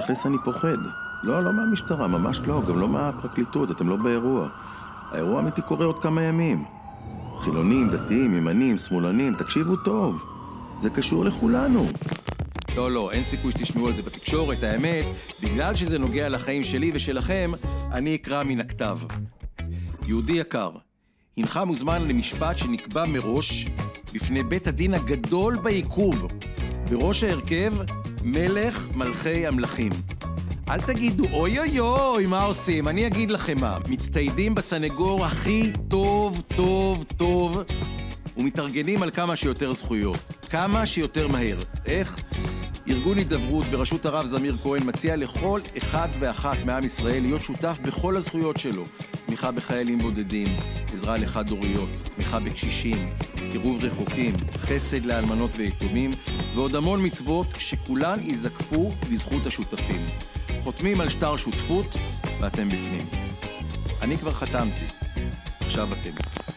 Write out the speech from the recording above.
תכלס אני פוחד. לא, לא מהמשטרה, ממש לא, גם לא מהפרקליטות, אתם לא באירוע. האירוע האמיתי קורה עוד כמה ימים. חילונים, דתיים, ימנים, שמאלנים, תקשיבו טוב. זה קשור לכולנו. לא, לא, אין סיכוי שתשמעו על זה בתקשורת, האמת, בגלל שזה נוגע לחיים שלי ושלכם, אני אקרא מן הכתב. יהודי יקר, הנך מוזמן למשפט שנקבע מראש בפני בית הדין הגדול ביקום. בראש ההרכב, מלך מלכי המלכים. אל תגידו, אוי אוי אוי, מה עושים? אני אגיד לכם מה. מצטיידים בסנגור הכי טוב, טוב, טוב, ומתארגנים על כמה שיותר זכויות. כמה שיותר מהר. איך? ארגון הידברות בראשות הרב זמיר כהן מציע לכל אחד ואחת מעם ישראל להיות שותף בכל הזכויות שלו. תמיכה בחיילים בודדים, עזרה לחד-הוריות, תמיכה בקשישים, קירוב רחוקים, חסד לאלמנות ויתומים, ועוד המון מצוות שכולן ייזקפו לזכות השותפים. חותמים על שטר שותפות ואתם בפנים. אני כבר חתמתי, עכשיו אתם.